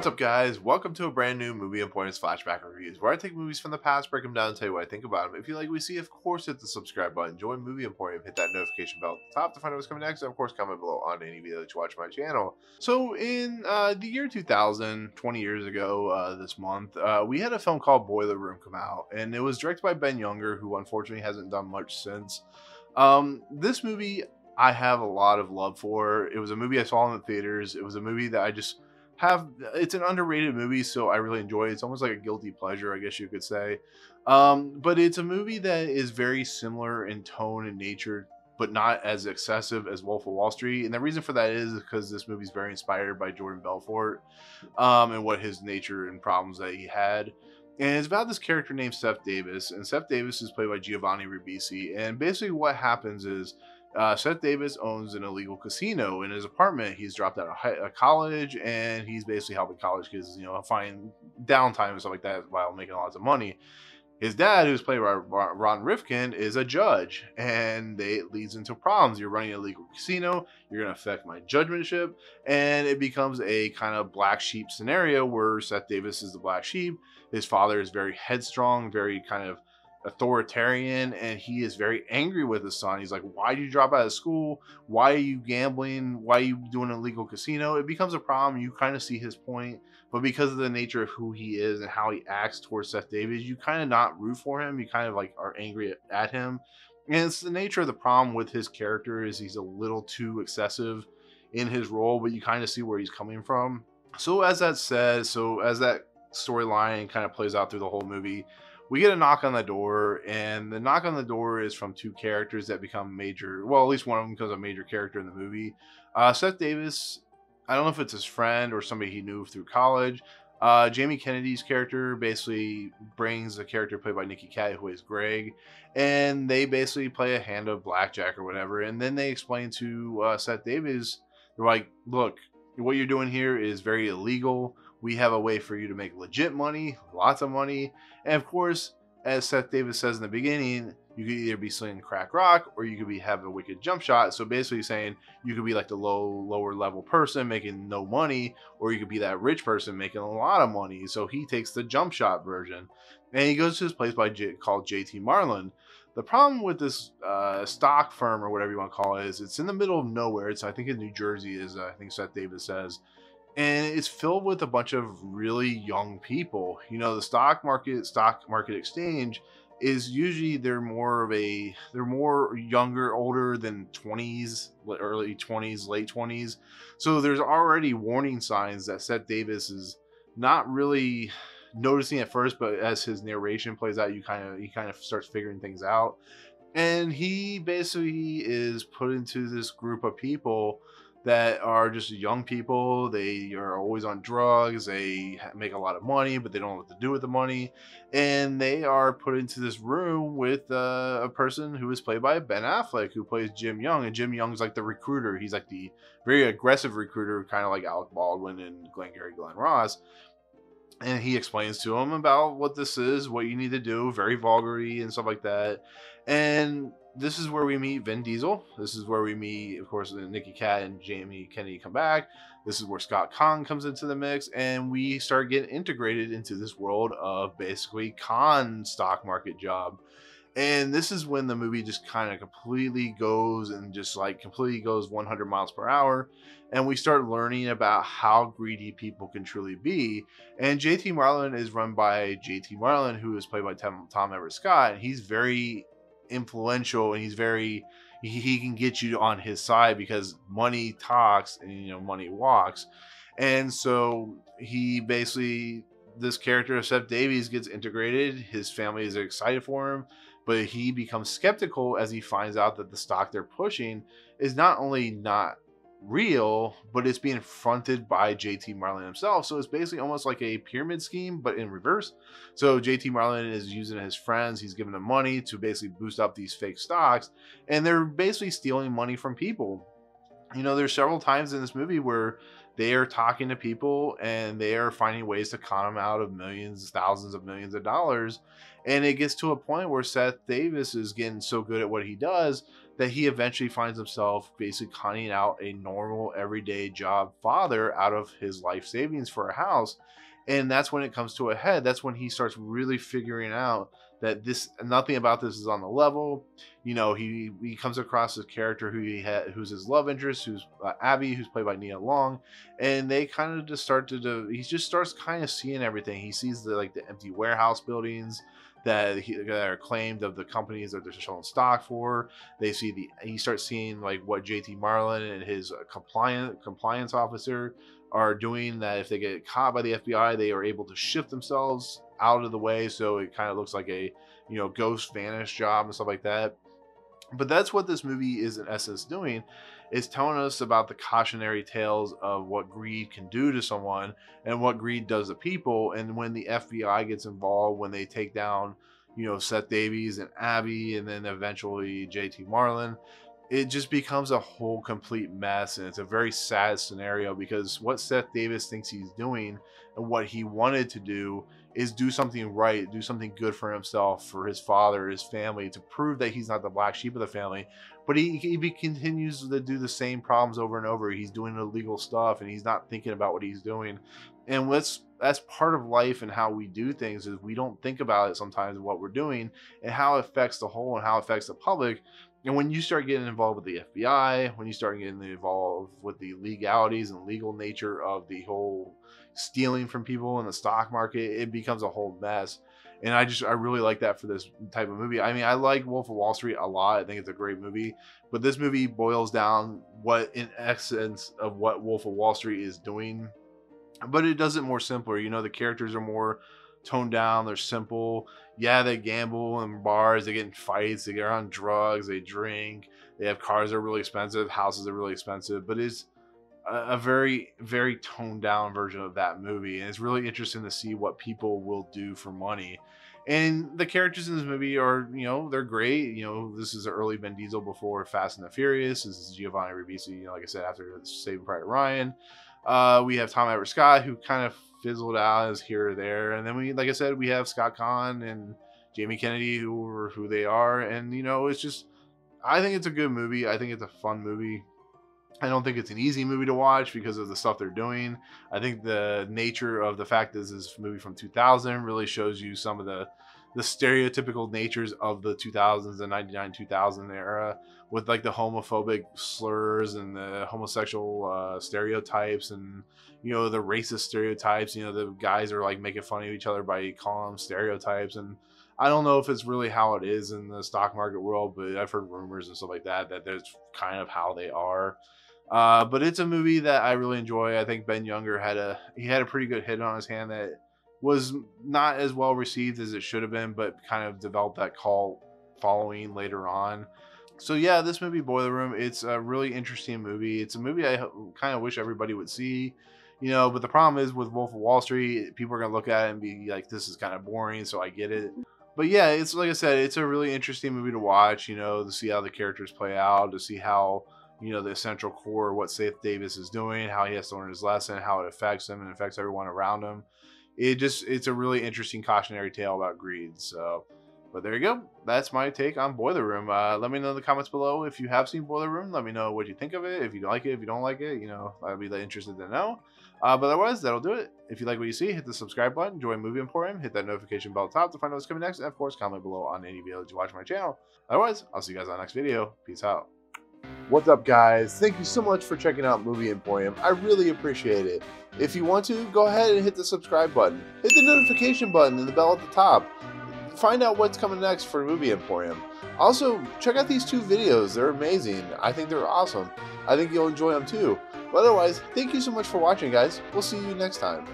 What's up, guys? Welcome to a brand new Movie Emporium flashback reviews, where I take movies from the past, break them down, and tell you what I think about them. If you like what you see, of course, hit the subscribe button, join Movie Emporium, hit that notification bell at the top to find out what's coming next, and of course, comment below on any video that you watch my channel. So, in uh, the year 2000, 20 years ago uh, this month, uh, we had a film called Boiler Room come out, and it was directed by Ben Younger, who unfortunately hasn't done much since. Um, this movie I have a lot of love for. It was a movie I saw in the theaters. It was a movie that I just have it's an underrated movie so i really enjoy it. It's almost like a guilty pleasure i guess you could say. Um, but it's a movie that is very similar in tone and nature but not as excessive as wolf of wall street. And the reason for that is because this movie is very inspired by jordan belfort um, and what his nature and problems that he had. And it's about this character named Seth Davis, and Seth Davis is played by Giovanni Ribisi. And basically, what happens is uh, Seth Davis owns an illegal casino in his apartment. He's dropped out of high, college, and he's basically helping college kids, you know, find downtime and stuff like that while making lots of money. His dad, who's played by Ron Rifkin, is a judge, and it leads into problems. You're running a legal casino. You're going to affect my judgmentship, and it becomes a kind of black sheep scenario where Seth Davis is the black sheep. His father is very headstrong, very kind of authoritarian and he is very angry with his son. He's like, Why did you drop out of school? Why are you gambling? Why are you doing a legal casino? It becomes a problem. You kind of see his point, but because of the nature of who he is and how he acts towards Seth Davis, you kind of not root for him. You kind of like are angry at him. And it's the nature of the problem with his character is he's a little too excessive in his role, but you kind of see where he's coming from. So as that said, so as that storyline kind of plays out through the whole movie, we get a knock on the door, and the knock on the door is from two characters that become major. Well, at least one of them becomes a major character in the movie. Uh, Seth Davis, I don't know if it's his friend or somebody he knew through college. Uh, Jamie Kennedy's character basically brings a character played by Nicky Katt, who is Greg, and they basically play a hand of blackjack or whatever. And then they explain to uh, Seth Davis, they're like, "Look, what you're doing here is very illegal we have a way for you to make legit money, lots of money. And of course, as Seth Davis says in the beginning, you could either be slinging crack rock or you could be having a wicked jump shot. So basically saying you could be like the low, lower level person making no money, or you could be that rich person making a lot of money. So he takes the jump shot version. And he goes to this place by J- called JT Marlin. The problem with this uh, stock firm or whatever you want to call it is it's in the middle of nowhere. It's I think in New Jersey, is uh, I think Seth Davis says and it's filled with a bunch of really young people. You know, the stock market, stock market exchange is usually they're more of a they're more younger, older than 20s, early 20s, late 20s. So there's already warning signs that Seth Davis is not really noticing at first, but as his narration plays out, you kind of he kind of starts figuring things out. And he basically is put into this group of people that are just young people. They are always on drugs. They make a lot of money, but they don't know what to do with the money. And they are put into this room with uh, a person who is played by Ben Affleck, who plays Jim Young. And Jim Young's like the recruiter. He's like the very aggressive recruiter, kind of like Alec Baldwin and Glengarry Glen Ross. And he explains to him about what this is, what you need to do, very vulgarly and stuff like that. And this is where we meet Vin Diesel. This is where we meet, of course, Nicky Katt and Jamie Kennedy come back. This is where Scott Caan comes into the mix, and we start getting integrated into this world of basically con stock market job. And this is when the movie just kind of completely goes and just like completely goes 100 miles per hour. And we start learning about how greedy people can truly be. And JT Marlin is run by JT Marlin, who is played by Tom, Tom Everett Scott. And he's very influential and he's very he, can get you on his side because money talks and you know money walks. And so he basically this character of Seth Davis gets integrated. His family is excited for him but he becomes skeptical as he finds out that the stock they're pushing is not only not real, but it's being fronted by JT Marlin himself. So it's basically almost like a pyramid scheme, but in reverse. So JT Marlin is using his friends, he's giving them money to basically boost up these fake stocks, and they're basically stealing money from people. You know, there's several times in this movie where they are talking to people and they are finding ways to con them out of millions, thousands of millions of dollars. And it gets to a point where Seth Davis is getting so good at what he does that he eventually finds himself basically conning out a normal, everyday job father out of his life savings for a house. And that's when it comes to a head. That's when he starts really figuring out that this nothing about this is on the level. You know, he he comes across this character who he had, who's his love interest, who's uh, Abby, who's played by Nia Long, and they kind of just start to. Do, he just starts kind of seeing everything. He sees the like the empty warehouse buildings that, he, that are claimed of the companies that they're showing stock for. They see the he starts seeing like what JT Marlin and his compliance compliance officer are doing. That if they get caught by the FBI, they are able to shift themselves out of the way so it kind of looks like a you know ghost vanish job and stuff like that. But that's what this movie is in essence doing is telling us about the cautionary tales of what greed can do to someone and what greed does to people. And when the fbi gets involved when they take down you know seth davis and abby and then eventually jt marlin it just becomes a whole complete mess and it's a very sad scenario because what seth davis thinks he's doing and what he wanted to do is do something right, do something good for himself, for his father, his family, to prove that he's not the black sheep of the family. But he, he continues to do the same problems over and over. He's doing illegal stuff and he's not thinking about what he's doing. And what's that's part of life and how we do things is we don't think about it sometimes what we're doing and how it affects the whole and how it affects the public. And when you start getting involved with the FBI, when you start getting involved with the legalities and legal nature of the whole stealing from people in the stock market, it becomes a whole mess. And I just I really like that for this type of movie. I mean, I like Wolf of Wall Street a lot. I think it's a great movie, but this movie boils down what in essence of what Wolf of Wall Street is doing, but it does it more simpler. You know, the characters are more toned down. They're simple. Yeah, they gamble in bars. They get in fights. They get on drugs. They drink. They have cars that are really expensive. Houses that are really expensive. But it's a, very very toned down version of that movie and it's really interesting to see what people will do for money and the characters in this movie are you know they're great you know this is early Vin Diesel before Fast and the Furious this is Giovanni Ribisi you know like I said after Saving Private Ryan uh, we have Tom Everett Scott who kind of fizzled out as here or there. And then we like I said we have Scott Caan and Jamie Kennedy who are who they are. And you know it's just I think it's a good movie. I think it's a fun movie. I don't think it's an easy movie to watch because of the stuff they're doing. I think the nature of the fact that this is movie from 2000 really shows you some of the the stereotypical natures of the 2000s, the 99 2000 era, with like the homophobic slurs and the homosexual uh, stereotypes and you know the racist stereotypes. You know the guys are like making fun of each other by calling them stereotypes and. I don't know if it's really how it is in the stock market world, but I've heard rumors and stuff like that that that's kind of how they are. Uh, but it's a movie that I really enjoy. I think Ben Younger had a he had a pretty good hit on his hand that was not as well received as it should have been, but kind of developed that call following later on. So yeah, this movie Boiler Room, it's a really interesting movie. It's a movie I kind of wish everybody would see, you know. But the problem is with Wolf of Wall Street, people are gonna look at it and be like, "This is kind of boring." So I get it. But yeah, it's like I said, it's a really interesting movie to watch. You know, to see how the characters play out, to see how you know the essential core what Seth Davis is doing, how he has to learn his lesson, how it affects him and affects everyone around him. It just it's a really interesting cautionary tale about greed. So, but there you go. That's my take on Boiler Room. Uh, let me know in the comments below if you have seen Boiler Room. Let me know what you think of it. If you like it, if you don't like it, you know I'd be interested to know. Uh, but otherwise, that'll do it. If you like what you see, hit the subscribe button, join Movie Emporium, hit that notification bell top to find out what's coming next, and of course, comment below on any video that you watch my channel. Otherwise, I'll see you guys on the next video. Peace out. What's up, guys? Thank you so much for checking out Movie Emporium. I really appreciate it. If you want to, go ahead and hit the subscribe button, hit the notification button and the bell at the top. Find out what's coming next for Movie Emporium. Also, check out these two videos. They're amazing. I think they're awesome. I think you'll enjoy them too. But otherwise, thank you so much for watching, guys. We'll see you next time.